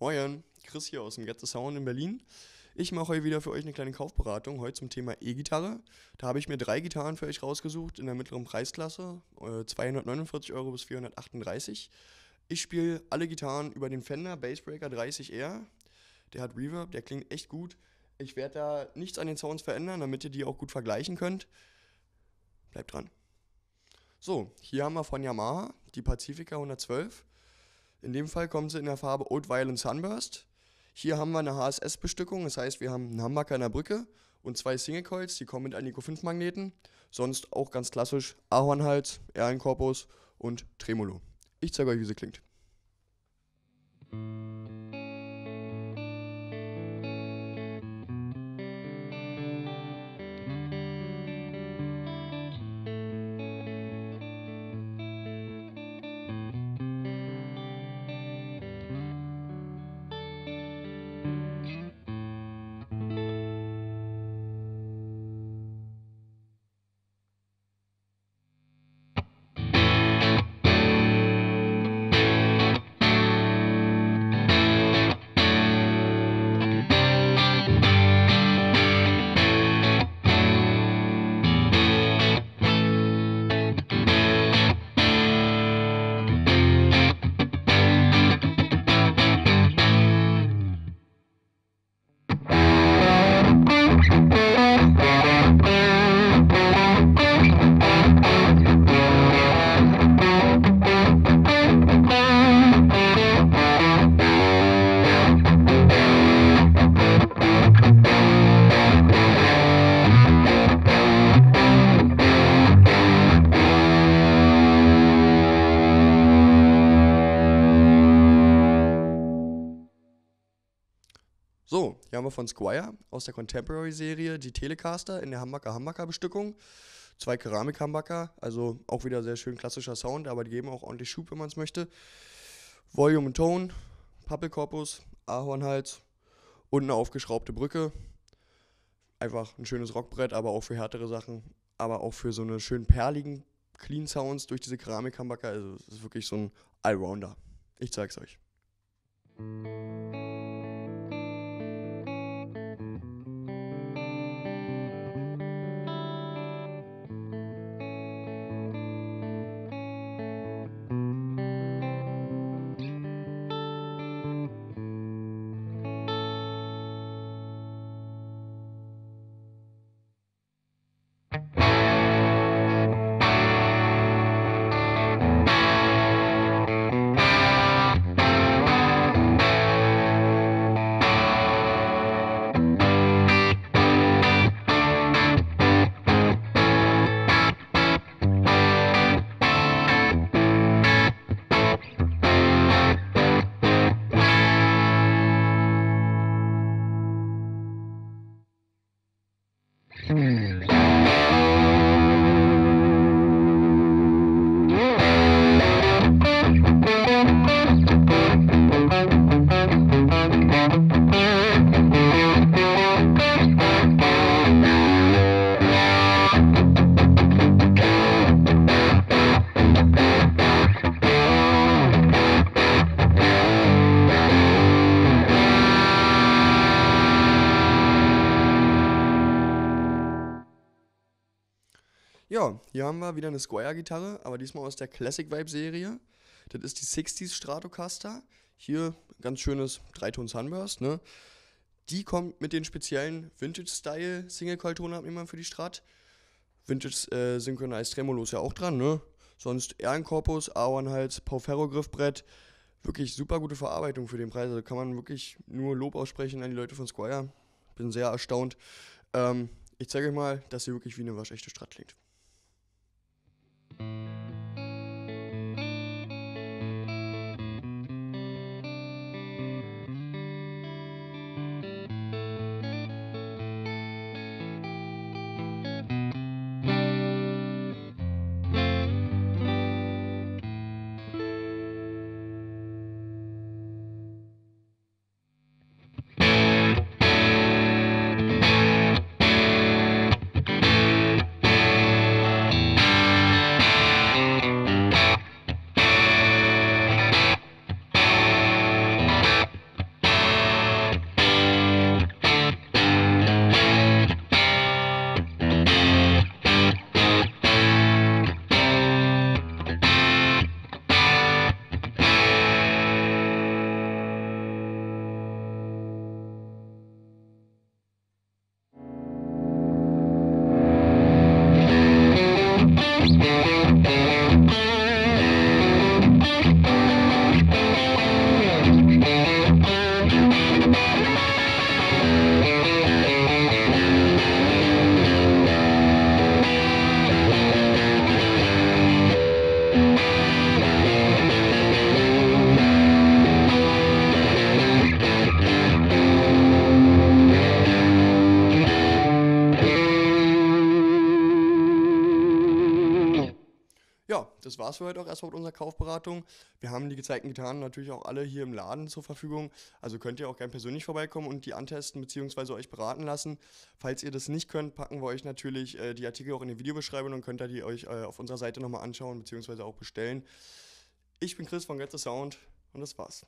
Moin, Chris hier aus dem Get the Sound in Berlin. Ich mache heute wieder für euch eine kleine Kaufberatung, heute zum Thema E-Gitarre. Da habe ich mir drei Gitarren für euch rausgesucht in der mittleren Preisklasse, äh, 249 Euro bis 438. Ich spiele alle Gitarren über den Fender Bassbreaker 30R. Der hat Reverb, der klingt echt gut. Ich werde da nichts an den Sounds verändern, damit ihr die auch gut vergleichen könnt. Bleibt dran. So, hier haben wir von Yamaha die Pacifica 112. In dem Fall kommen sie in der Farbe Old Violent Sunburst. Hier haben wir eine HSS-Bestückung, das heißt, wir haben einen Hamburger in der Brücke und zwei Single Coils, die kommen mit Anico 5 Magneten. Sonst auch ganz klassisch Ahornhals, Erlenkorpus und Tremolo. Ich zeige euch, wie sie klingt. So, hier haben wir von Squire aus der Contemporary-Serie die Telecaster in der Hamburger Hamburger Bestückung. Zwei Keramik-Hamburger, also auch wieder sehr schön klassischer Sound, aber die geben auch ordentlich Schub, wenn man es möchte. Volume und Tone, Pappelkorpus, Ahornhals und eine aufgeschraubte Brücke. Einfach ein schönes Rockbrett, aber auch für härtere Sachen, aber auch für so eine schön perligen Clean Sounds durch diese Keramik-Hamburger. Also es ist wirklich so ein Allrounder. Ich zeig's euch. Mm. Ja, hier haben wir wieder eine Squire-Gitarre, aber diesmal aus der Classic Vibe-Serie. Das ist die 60s Stratocaster. Hier ganz schönes Dreiton Sunburst, ne? Die kommt mit den speziellen Vintage-Style Single-Coil-Tonabnehmern für die Strat. Vintage äh, Synchronized Tremolo ist ja auch dran, ne? Sonst Ehrenkorpus, Ahornhals, Pauferro-Griffbrett. Wirklich super gute Verarbeitung für den Preis. Also kann man wirklich nur Lob aussprechen an die Leute von Squire. Bin sehr erstaunt. Ähm, ich zeige euch mal, dass sie wirklich wie eine waschechte Strat klingt. Das war's für heute auch erstmal mit unserer Kaufberatung. Wir haben die gezeigten Gitarren natürlich auch alle hier im Laden zur Verfügung. Also könnt ihr auch gerne persönlich vorbeikommen und die antesten bzw. euch beraten lassen. Falls ihr das nicht könnt, packen wir euch natürlich äh, die Artikel auch in die Videobeschreibung und könnt ihr die euch äh, auf unserer Seite nochmal anschauen bzw. auch bestellen. Ich bin Chris von Get the Sound und das war's.